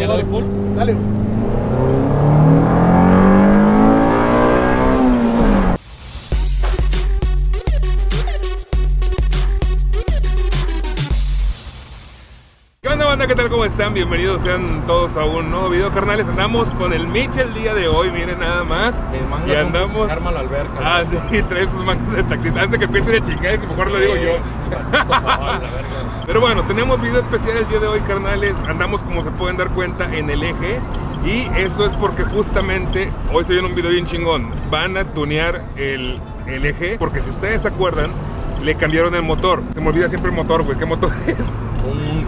¿Ya lo doy full? Dale. Están? Bienvenidos sean todos a un nuevo video, carnales. Andamos con el Mitch el día de hoy, miren nada más. Y andamos... se arma la alberca. Ah, sí, trae sus mangos de taxista. Antes de que empiecen a chingar, que mejor lo digo yo. Pero bueno, tenemos video especial el día de hoy, carnales. Andamos, como se pueden dar cuenta, en el eje. Y eso es porque justamente hoy se viene un video bien chingón. Van a tunear el, el eje. Porque si ustedes se acuerdan, le cambiaron el motor. Se me olvida siempre el motor, güey. ¿Qué motor es?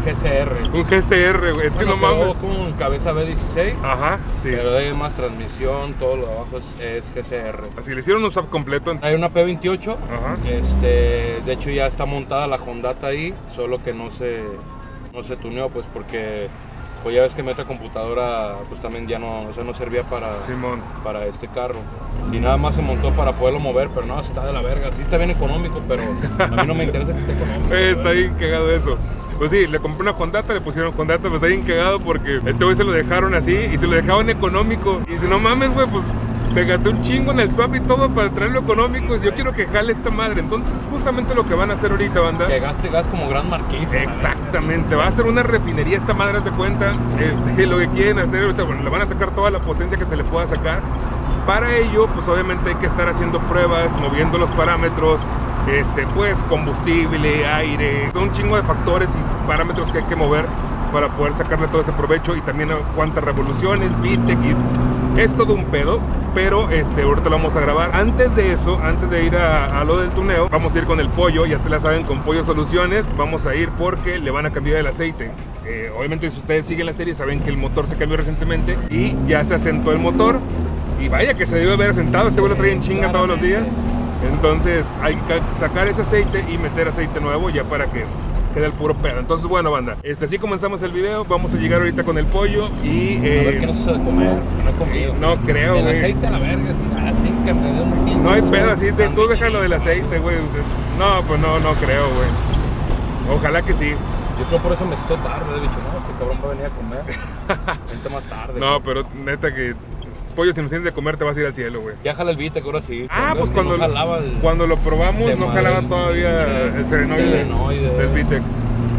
GCR. Un GCR, güey. Es que no mames. con cabeza B16. Ajá, sí. Pero ahí más transmisión, todo lo de abajo es, es GCR. Así le hicieron un swap completo. Hay una P28. Ajá. Este, de hecho ya está montada la Hondata ahí, solo que no se, no se tuneó, pues porque pues ya ves que mi otra computadora pues también ya no, o sea, no servía para, Simón. para este carro. Y nada más se montó para poderlo mover, pero no, está de la verga. Sí está bien económico, pero a mí no me interesa que esté económico. Eh, está bien cagado eso. Pues sí, le compré una Hondata, le pusieron Hondata, pues está bien cagado porque este güey se lo dejaron así y se lo dejaban económico. Y si no mames, güey, pues me gasté un chingo en el swap y todo para traerlo económico. Y yo quiero que jale esta madre. Entonces es justamente lo que van a hacer ahorita, banda. Que gaste gas como gran marqués. Exactamente, va a ser una refinería esta madre, de cuenta. Este, lo que quieren hacer ahorita, bueno, le van a sacar toda la potencia que se le pueda sacar. Para ello, pues obviamente hay que estar haciendo pruebas, moviendo los parámetros, este, pues combustible, aire, son un chingo de factores y parámetros que hay que mover para poder sacarle todo ese provecho y también cuántas revoluciones, VTEC y es todo un pedo, pero este, ahorita lo vamos a grabar. Antes de eso, antes de ir a, lo del tuneo, vamos a ir con el pollo, ya se la saben, con Pollo Soluciones, vamos a ir porque le van a cambiar el aceite. Eh, obviamente si ustedes siguen la serie saben que el motor se cambió recientemente y ya se asentó el motor y vaya que se debió haber asentado, este güey lo trae en chinga todos los días. Entonces hay que sacar ese aceite y meter aceite nuevo ya para que quede el puro pedo. Entonces, bueno, banda, este, así comenzamos el video. Vamos a llegar ahorita con el pollo y. A ver eh, qué nos hace de comer, no he comido. no creo, El güey. aceite a la verga, así, así que me dio un No hay pedo así, te- tú déjalo del aceite, güey. No, pues no, no creo, güey. Ojalá que sí. Yo creo por eso me estoy tarde, he dicho, no, este cabrón va a venir a comer. Vente más tarde. No, güey. pero neta que pollo, si nos tienes de comer, te vas a ir al cielo, güey. Ya jala el que ahora sí. Ah, Es pues cuando, no jalaba el... cuando lo probamos no madre jalaba el- todavía sí, el serenoide, serenoide. del Vitec.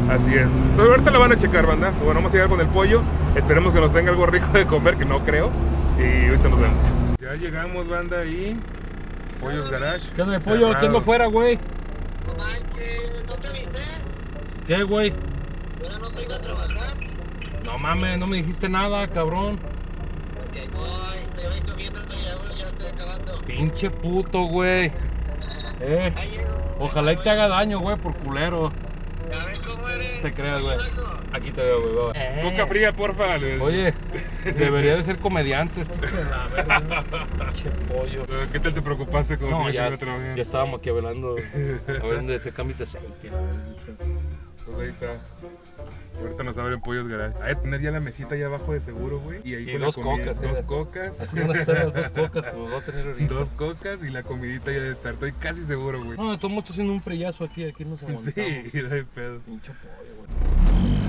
Así es. Entonces ahorita la van a checar, banda. Bueno, vamos a llegar con el pollo. Esperemos que nos tenga algo rico de comer, que no creo. Y ahorita nos vemos. Ya llegamos, banda, y... Pollos Garage. ¿Qué onda, pollo? ¿Qué ando fuera, güey? No manches, no te avisé. ¿Qué, güey? Yo no te iba a trabajar. No mames, no me dijiste nada, cabrón. Porque voy, estoy hoy comiendo, pero ya, ya estoy acabando. Pinche puto, güey. Eh, ojalá y te haga daño, güey, por culero. Ya ves cómo eres. Te creas, güey. Aquí te veo, güey. va. Coca fría, porfa. les- Oye, debería de ser comediante este de. Pinche pollo. ¿Qué tal te preocupaste cuando No, te ya, ya estábamos aquí hablando. A ver dónde se cambia de aceite. la verga. Pues ahí está. Ahorita nos abren pollos garage. Hay que tener ya la mesita allá abajo de seguro, güey. Y ahí Y con dos la comida. cocas, Dos eh. cocas. ¿Dónde están las dos cocas nos va a tener ahorita? Dos cocas y la comidita ya de estar. Estoy casi seguro, güey. No, todo el mundo está haciendo un frillazo aquí, aquí nos aguantamos. Sí, hay pedo. Pinche pollo, güey.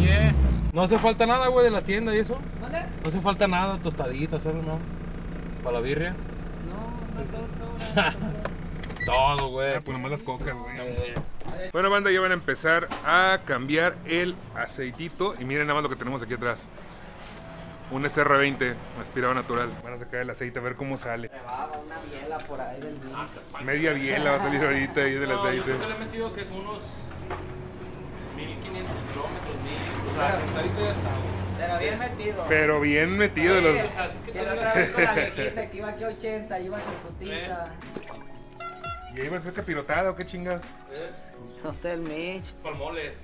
Eh. No hace falta nada, güey, de la tienda y eso. No hace falta nada, tostaditas, ¿sabes? No. Para la birria. No, no, no, no. Todo, güey. Ah, pues nomás las cocas, güey. Eh, Bueno, banda, ya van a empezar a cambiar el aceitito. Y miren nada más lo que tenemos aquí atrás. Un SR20 aspirado natural. Van a sacar el aceite a ver cómo sale. Me va una biela por ahí del día. Media biela va a salir ahorita ahí del no, yo aceite. creo que le he metido que es unos 1500 kilómetros, 1000. O sea, sentadito ya está. Pero bien metido. Pero bien metido Sí, los. o sea, sí que si te la otra vez con la viejita que iba aquí a 80, ibas en putiza. ¿Y ahí va a ser capirotado? ¿Qué chingas? No sé, el Mitch. Pa'l mole.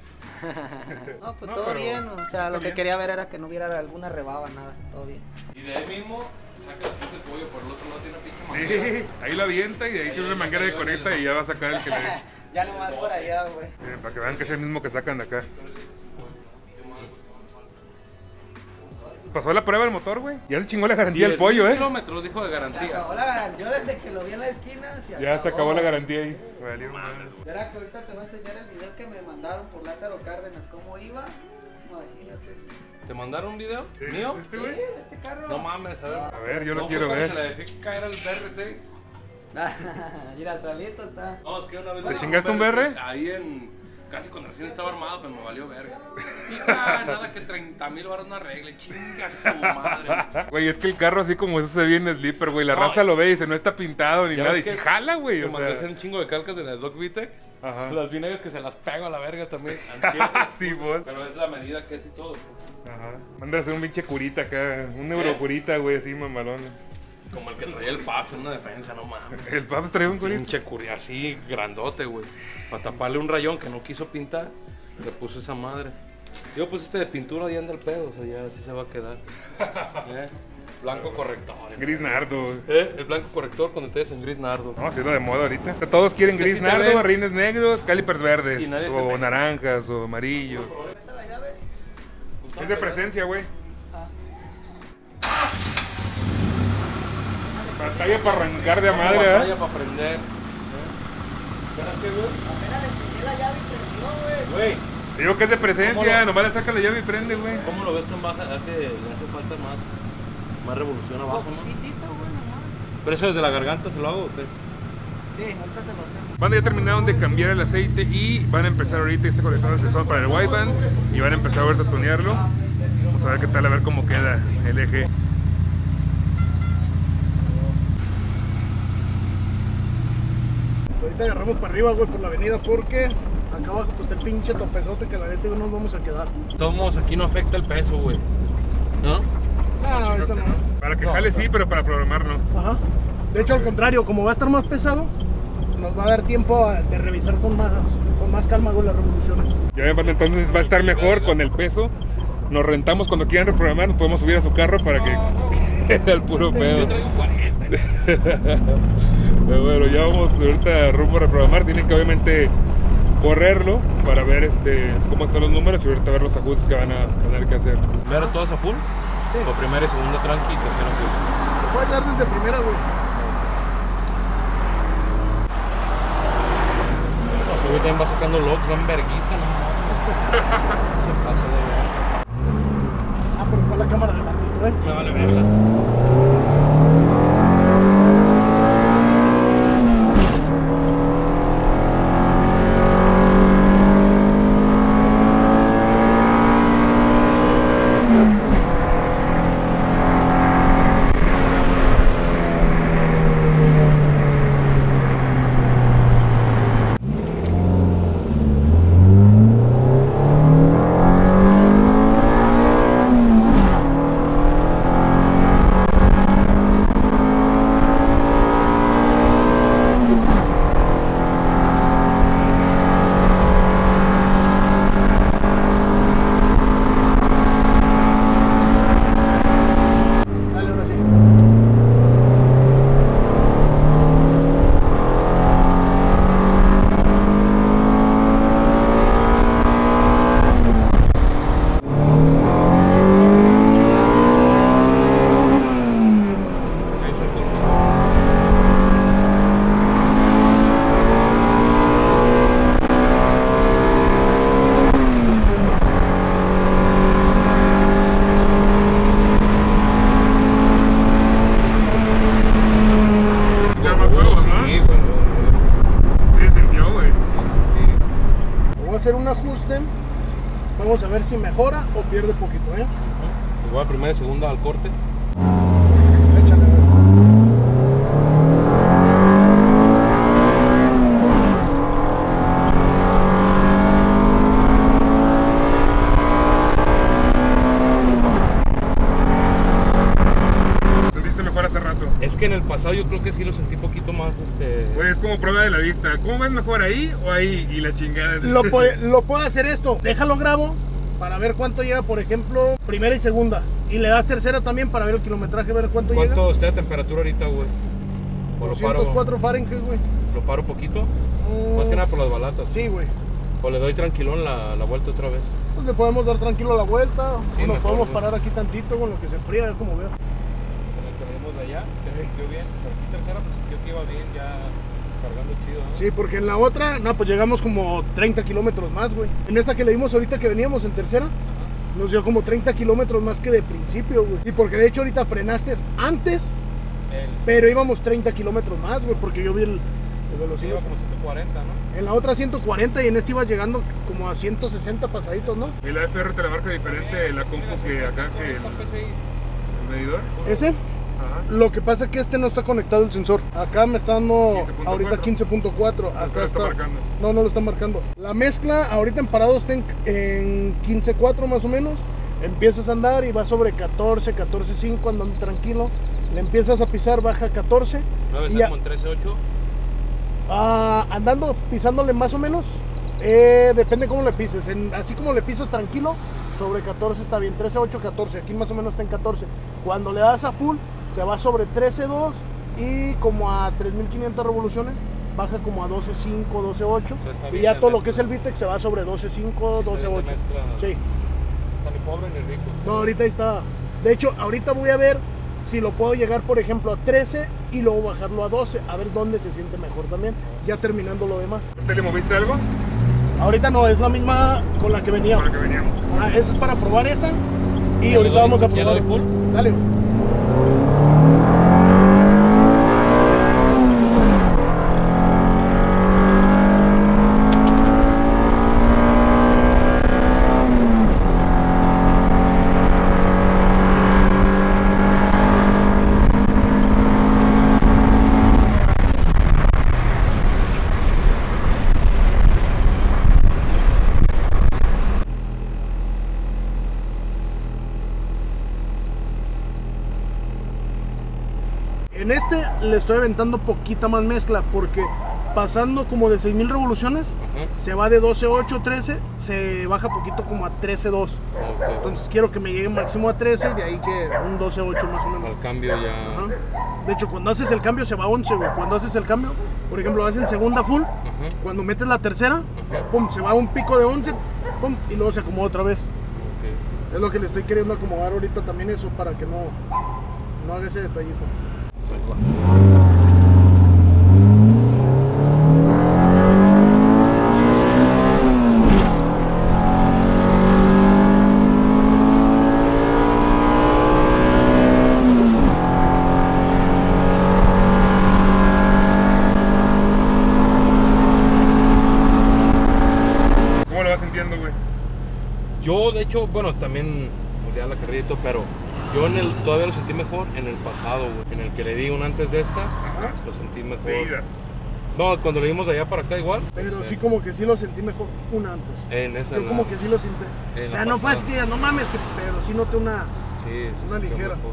No, pues No, todo pero bien. O sea, lo que bien. quería ver era que no hubiera alguna rebaba, nada. Todo bien. Y de ahí mismo saca la pinche pollo, por el otro lado tiene pinche manguera. Sí, ahí lo avienta y de ahí tiene una manguera de conecta y ya va a sacar el que le. Ya nomás por allá, güey. Eh, para que vean que es el mismo que sacan de acá. Pasó la prueba del motor, güey. Ya se chingó la garantía del 10.000 pollo, ¿eh? kilómetros, dijo de Se garantía. acabó la garantía. Yo desde que lo vi en la esquina. Ya se acabó la garantía ahí. Valió madre. Verá que ahorita te voy a enseñar el video que me mandaron por Lázaro Cárdenas. ¿Cómo iba? Imagínate. ¿Te mandaron un video? Sí, ¿Mío? ¿Este, Sí, güey? este carro. No mames, a ver. A ver, yo lo No, quiero fue ver. Se le dejé caer al BR6. Mira, solito está. No, es que una vez. ¿Te chingaste un BR? Ahí en. Casi cuando recién estaba armado, pero me valió verga. Fija, nada que 30 mil baros no arregle. Chinga su madre. Güey, es que el carro así como eso se ve en sleeper, güey. La No. raza lo ve y dice, no está pintado ni nada. Y que jala, güey. Te mandé a hacer un chingo de calcas de la Doc Vitec. Ajá. Las vinagres que se las pego a la verga también. Antier. sí, bol. Pero es la medida que es y todo. Ajá. Manda a hacer un pinche curita acá. Un neurocurita, güey, así mamalón. Como el que traía el Paps en una defensa, no mames. El Paps trae un curita. Pinche curi así, grandote, güey. Para taparle un rayón que no quiso pintar, le puso esa madre. Yo pues este de pintura ya anda el pedo, o sea, ya así se va a quedar. ¿Eh? Blanco corrector. Gris nardo. güey. ¿Eh? El blanco corrector con detalles en gris nardo. No, si es lo de moda ahorita. O sea, todos quieren Es que gris sí te nardo, rines negros, calipers verdes. O naranjas, o amarillo. ¿Esta la llave? Es de presencia, güey. Ah. Batalla para arrancar de a madre, ¿eh? para aprender. ¿Verás qué, güey? Apenas le enseñé la llave y prendió, güey. Güey, Digo que es de presencia, ¿Cómo lo- nomás le saca la llave y prende, güey. ¿cómo lo ves tan baja? Es que le hace falta más, más revolución abajo, ¿no? Poquitito, güey, nomás. ¿Pero eso desde la garganta se lo hago o qué? Sí, ahorita se lo hacemos. Banda, ya terminaron de cambiar el aceite y van a empezar ahorita este conector de sensor para el wideband y van a empezar ahorita a tunearlo. Vamos a ver qué tal, a ver cómo queda el eje. Ahorita agarramos para arriba, güey, por la avenida porque acá abajo pues el pinche topezote que la neta no nos vamos a quedar. Modos, aquí no afecta el peso, güey. ¿No? Ah, ahorita no. Para que No, jale sí, pero para programar no. Ajá. De hecho, al contrario, como va a estar más pesado, nos va a dar tiempo a- de revisar con más, con más calma, güey, las revoluciones. Ya entonces va a estar mejor con el peso. Nos rentamos cuando quieran reprogramar, nos podemos subir a su carro para que quede al puro pedo. Yo traigo 40. Pero bueno, ya vamos ahorita rumbo a reprogramar. Tienen que obviamente correrlo para ver este cómo están los números y ahorita ver los ajustes que van a tener que hacer. ¿Ver todos a full? Sí. O primera y segunda tranqui, tercera full. Puedes dar desde primera, güey. O sea, güey también va sacando logs, van verguiza, no. Se pasa de ver. Ah, pero está la cámara delantito, ¿eh? Me vale verga. Hacer un ajuste. Vamos a ver si mejora o pierde poquito, ¿eh? Igual primera y segunda al corte. Échale, güey. Sentiste mejor hace rato. Es que en el pasado yo creo que sí lo sentí poquito más, este... Güey, es como prueba de la vista. ¿Cómo ves mejor ahí o ahí? Y la chingada. Lo, puede- lo puedo hacer esto. Déjalo grabo para ver cuánto llega, por ejemplo, primera y segunda. Y le das tercera también para ver el kilometraje, ver cuánto, ¿Cuánto está de temperatura ahorita, güey? O llega. lo paro, 204 Fahrenheit, güey. lo paro poquito. Mm, Más que nada por las balatas. Sí, güey. O le doy tranquilón la, la vuelta otra vez. Pues le podemos dar tranquilo la vuelta. Sí, o nos mejor, podemos güey. parar aquí tantito con lo que se fría, como veo. Con el que venimos de allá, que se sintió bien. Por aquí tercera, pues sintió que iba bien, ya cargando chido, ¿no? Sí, porque en la otra, no, pues llegamos como 30 kilómetros más, güey. En esta que le dimos ahorita que veníamos en tercera, nos dio como 30 kilómetros más que de principio, güey. Y porque de hecho ahorita frenaste antes, El, pero íbamos 30 kilómetros más, güey, porque yo vi el, el sí, velocímetro. iba como 140, ¿no? En la otra 140 y en esta iba llegando como a 160 pasaditos, ¿no? Y la FR te la marca diferente la compu que acá que el, el medidor. Ese, Ajá. lo que pasa es que este no está conectado el sensor. Acá me está dando 15.4. ahorita 15.4. Acá lo está marcando. No, no lo está marcando. La mezcla ahorita en parado está en, en 15.4 más o menos. Empiezas a andar y va sobre 14, 14.5 andando tranquilo. Le empiezas a pisar, baja a 14. No y en 13.8. Ah, andando pisándole más o menos, eh, depende cómo le pises. En- así como le pisas tranquilo, sobre 14 está bien. 13, 8, 14. Aquí más o menos está en 14. Cuando le das a full, se va sobre 13, 2 y como a 3500 revoluciones, baja como a 12, 5, 12, 8. Entonces está Y bien ya todo lo que es el VTEC se va sobre 12, 5, 12, Está bien 8. de mezcla. Sí. Está ni pobre ni rico. sí. No, ahorita está. De hecho, ahorita voy a ver si lo puedo llegar, por ejemplo, a 13 y luego bajarlo a 12, a ver dónde se siente mejor también, ya terminando lo demás. ¿Te le moviste algo? Ahorita no, es la misma con la que Con veníamos. la que veníamos. Ah, esa es para probar esa. Y ¿Ya ahorita doy- vamos a ya le probar. doy full? Dale. güey. En este le estoy aventando poquita más mezcla porque pasando como de 6000 revoluciones Ajá. se va de 12.8, 13, se baja poquito como a 13.2. Ok. Entonces quiero que me llegue máximo a 13 y de ahí que un 12.8 más o menos. Al cambio ya. Ajá. De hecho, cuando haces el cambio se va a 11, güey. Cuando haces el cambio, por ejemplo, haces en segunda full, Ajá. cuando metes la tercera, pum, se va a un pico de 11, pum, y luego se acomoda otra vez. Ok. Es lo que le estoy queriendo acomodar ahorita también eso para que no, no haga ese detallito. Ahí va. ¿Cómo lo vas sintiendo, güey? Yo, de hecho, bueno, también, pues ya la carrera y todo, pero yo en el, todavía lo sentí mejor en el pasado, güey. En el que le di un antes de esta, lo sentí mejor. No, cuando le dimos de allá para acá igual. Pero sí como que sí lo sentí mejor una antes. En esa. Yo la- como que sí lo sentí. en O sea, no fue así pasada. que no mames, pero sí noté una... Sí, una ligera. mejor.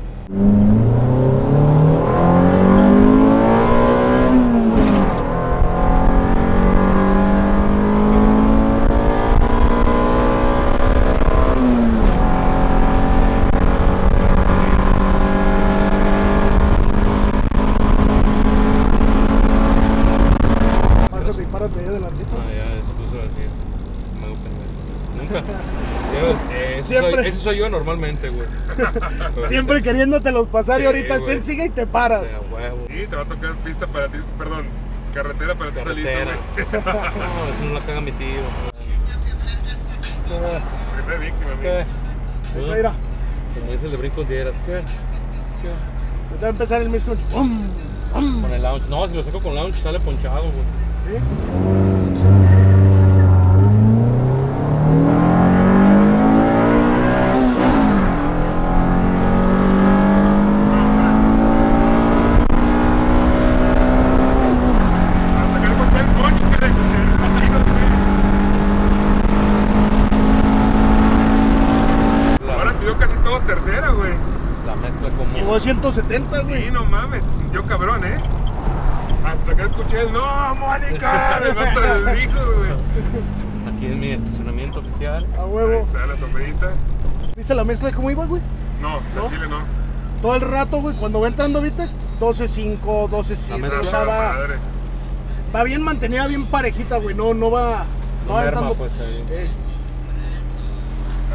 Pásate y párate ahí adelantito. Ah, ya, eso puso así. Me hago pendejo. Nunca. Ya ves, eh, ese, Siempre. Soy, yo normalmente, güey. Siempre queriéndotelos pasar y Sí, ahorita güey. estén siga y te paras. Huevo. Y te va a tocar pista para ti, perdón, carretera para ti solito, güey. No, eso no la caga mi tío. Primera víctima, ¿Qué? Ahí mira, Como dice el de brincos dieras. ¿Qué? ahorita va a empezar el mismo. Con el launch. No, si lo saco con launch sale ponchado, güey. ¿Sí? A sacar cualquier coño que le La, Ahora te dio casi todo tercera, güey. la mezcla como. Llegó a 170, güey. Sí, no mames, se sintió cabrón, ¿eh? Hasta que escuché el no, Mónica, del hijo, güey. Aquí es mi estacionamiento oficial. A Ahí huevo. está la sombrita. ¿Viste la mezcla cómo iba, güey? No, ¿No? la chile no. Todo el rato, güey, cuando va entrando Vite, 12.5, 12.7. mezcla. O sea, va, madre. va bien mantenida, bien parejita, güey. No, no va No merma, aventando- pues, ahí. Eh, Ahí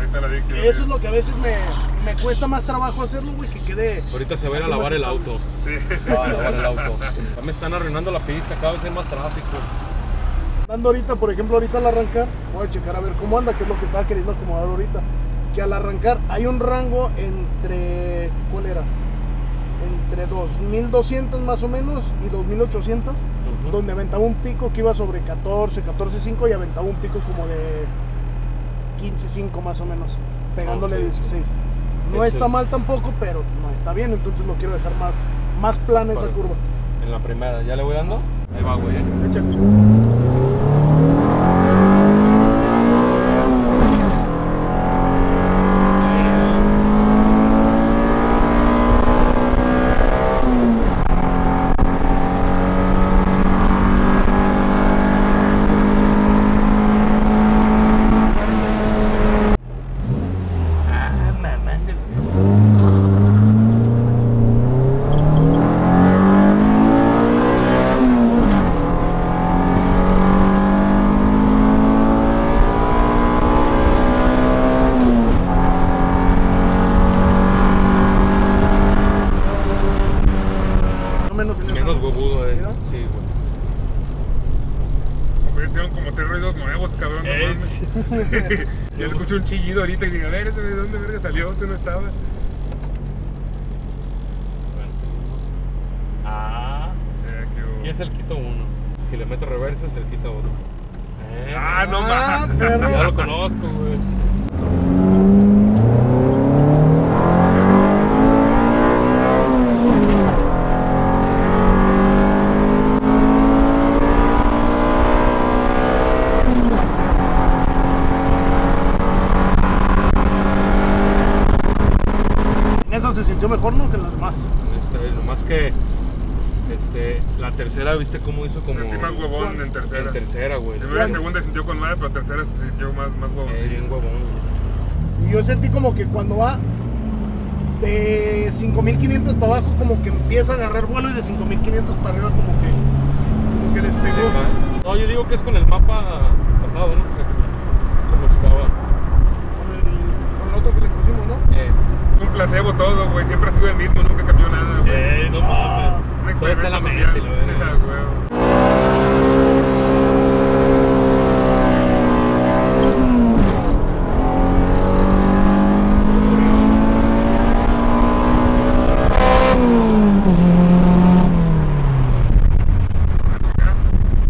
está la Vicky. eso es lo que a veces me, me cuesta más trabajo hacerlo, güey, que quede. Ahorita se va a ir a lavar el auto. Sí. Se va a lavar el auto. Ya me están arruinando la pista, cada vez hay más tráfico. Dando ahorita, por ejemplo, ahorita al arrancar, voy a checar a ver cómo anda, que es lo que estaba queriendo acomodar ahorita. Que al arrancar hay un rango entre. ¿Cuál era? Entre 2200 más o menos y 2800, Ujú. donde aventaba un pico que iba sobre 14, 14.5 y aventaba un pico como de 15.5 más o menos, pegándole Ok. 16. No Es está el- mal tampoco, pero no está bien, entonces lo quiero dejar más, más plana esa curva. En la primera, ¿ya le voy dando? Ahí va, güey. Échale. No menos en esa. Menos huevudo, eh. ¿Sí, no? Sí, güey. Aparecieron como tres ruidos nuevos, cabrón. No Ey, mames. Yo escucho un chillido ahorita y digo, a ver, ese de dónde verga salió, ese no estaba. Ah, Eh, hubo. aquí es el quito uno. Si le meto reverso, se le quita otro. Eh, Ah, no Ah, mames. Ya lo conozco, güey. En mejor, ¿no? Que las demás. Este, nomás que este, la tercera, ¿viste cómo hizo como Sentí más huevón en tercera. en tercera, güey? En primera y segunda se sintió con madre, pero tercera se sintió más, más huevón. Eh, bien huevón. Y yo sentí como que cuando va de 5500 para abajo, como que empieza a agarrar vuelo y de 5500 para arriba, como que, como que despegó. No, yo digo que es con el mapa pasado, ¿no? O sea, como estaba. Con el, con el otro que le pusimos, ¿no? Eh, Un placebo todo, güey. Siempre ha sido el mismo, nunca cambió nada, güey. eh, no mames. Un Todo está en la mente, social. lo verga. güey.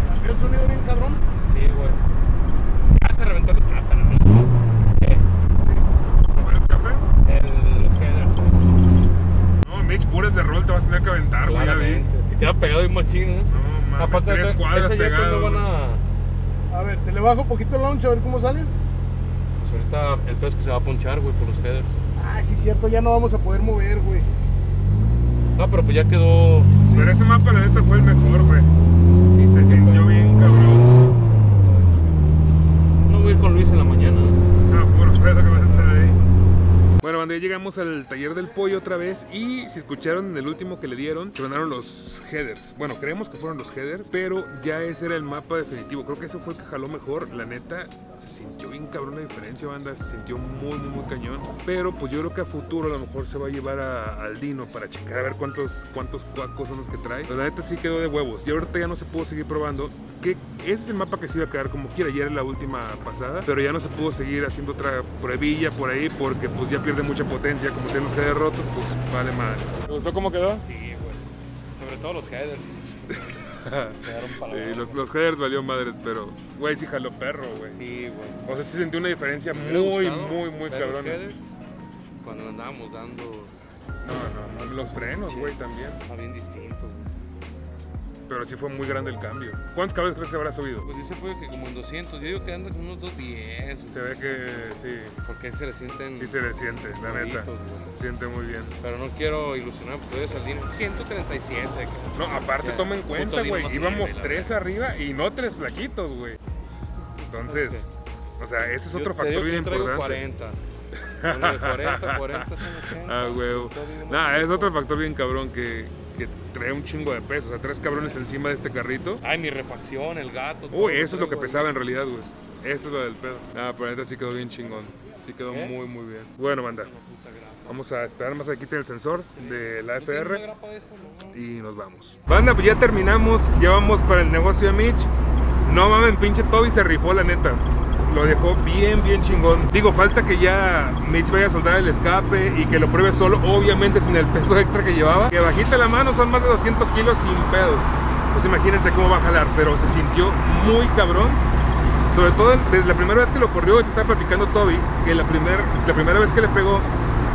Cambió el sonido bien cabrón. Sí, güey. Ya se reventó el escape, ¿no? Eh, ¿Cuál escape? el, los headers. eh. No, Mitch, puras de rol te vas a tener que aventar, güey. Si queda pegado y machín, ¿eh? No, mames, Aparte, tres cuadras pegado. van a. A ver, te le bajo un poquito el launch a ver cómo sale. Pues ahorita el pedo es que se va a ponchar, güey, por los headers. Ah, sí, cierto, ya no vamos a poder mover, güey. No, pero pues ya quedó. Pero ese mapa, la neta, fue el mejor, güey. Sí, Se sí, sintió güey. bien, cabrón. No voy a ir con Luis en la mañana. Ah, puro pedo que vas a estar ahí. Bueno, cuando ya llegamos al taller del pollo otra vez y si escucharon en el último que le dieron, tronaron los headers. Bueno, creemos que fueron los headers, pero ya ese era el mapa definitivo. Creo que ese fue el que jaló mejor. La neta, se sintió bien cabrón la diferencia, banda. Se sintió muy, muy, muy cañón. Pero pues yo creo que a futuro a lo mejor se va a llevar a- al Dino para checar a ver cuántos, cuántos cuacos son los que trae. Pero la neta sí quedó de huevos. Y ahorita ya no se pudo seguir probando. Que ese es el mapa que se iba a quedar como quiera. Ya era la última pasada. Pero ya no se pudo seguir haciendo otra pruebilla por ahí porque pues ya pierde mucha potencia. Como tiene los headers rotos, pues vale madre. ¿Te gustó cómo quedó? Sí, güey. Sobre todo los headers. Quedaron para los, los headers valió madres, pero güey, sí jaló perro, güey. Sí, güey. O sea, sí sentí una diferencia muy, muy, muy ver los cabrona. headers Cuando andábamos dando. No, no, no, los frenos, Sí. güey, también. Está bien distinto, güey. Pero sí fue muy grande el cambio. ¿Cuántos caballos crees que habrá subido? Pues sí se puede que como en 200. Yo digo que anda con unos 210. Se ve que sí, Porque se le sienten. sí se le siente, la neta. Se siente muy bien. Pero no quiero ilusionar porque debe salir 137. No, aparte toma en cuenta, güey, íbamos tres arriba y no tres flaquitos, güey. Entonces, o sea, ese es otro factor bien importante. 40. Bueno, de 40, 40 son 80. Ah, güey. Bonito. es otro factor bien cabrón que, que trae un chingo de peso. O sea, tres cabrones encima de este carrito. Ay, mi refacción, el gato. Uy, eso es lo que pesaba en realidad, güey. Eso es lo del pedo. Ah, pero neta sí quedó bien chingón. Sí quedó ¿Eh? muy, muy bien. Bueno, manda. Vamos a esperar más a que quiten el sensor de la FR y nos vamos. Banda, pues ya terminamos. Ya vamos para el negocio de Mitch. No mames, pinche Toby se rifó, la neta. Lo dejó bien, bien chingón. Digo, falta que ya Mitch vaya a soldar el escape y que lo pruebe solo, obviamente sin el peso extra que llevaba. Que bajita la mano son más de 200 kilos sin pedos. Pues imagínense cómo va a jalar, pero se sintió muy cabrón. Sobre todo desde la primera vez que lo corrió, estaba platicando Toby, que la, primer, la primera vez que le pegó,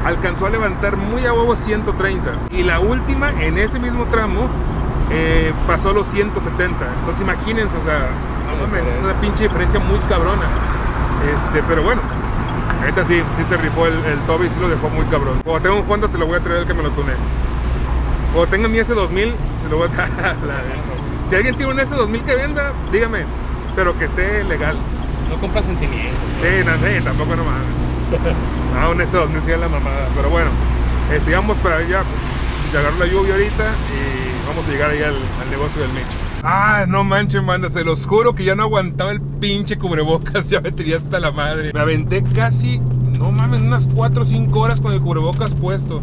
alcanzó a levantar muy a huevo 130. Y la última, en ese mismo tramo, eh, pasó los 170. Entonces imagínense, o sea, no mames, es una pinche diferencia muy cabrona. Este, pero bueno, ahorita sí, sí se rifó el, el Toby, sí lo dejó muy cabrón. Cuando tenga un Honda se lo voy a traer el que me lo tune. Cuando tenga mi S2000, se lo voy a traer. Si alguien tiene un S2000 que venda, dígame, pero que esté legal. No compra sentimientos. Sí, no, sí, tampoco no mames. Ah, un S2000 sí es la mamada. Pero bueno, eh, sigamos para allá. Llegar la lluvia ahorita y vamos a llegar ahí al, al negocio del Mitch. Ah, no manchen, banda, se los juro que ya no aguantaba el pinche cubrebocas, ya me tenía hasta la madre. Me aventé casi, no mames, unas 4 o 5 horas con el cubrebocas puesto.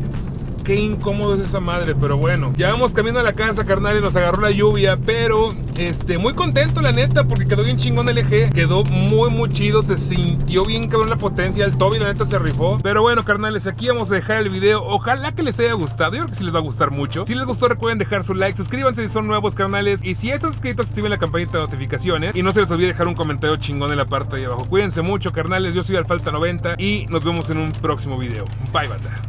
Qué incómodo es esa madre, pero bueno. Ya vamos camino a la casa, carnal, y nos agarró la lluvia, pero este, muy contento, la neta, porque quedó bien chingón el eje. Quedó muy, muy chido, se sintió bien cabrón la potencia. El Toby, la neta, se rifó. Pero bueno, carnales, aquí vamos a dejar el video. Ojalá que les haya gustado. Yo creo que sí les va a gustar mucho. Si les gustó, recuerden dejar su like, suscríbanse si son nuevos, carnales. Y si están suscritos, activen la campanita de notificaciones. Y no se les olvide dejar un comentario chingón en la parte de abajo. Cuídense mucho, carnales. Yo soy Alfalta90 y nos vemos en un próximo video. Bye, banda.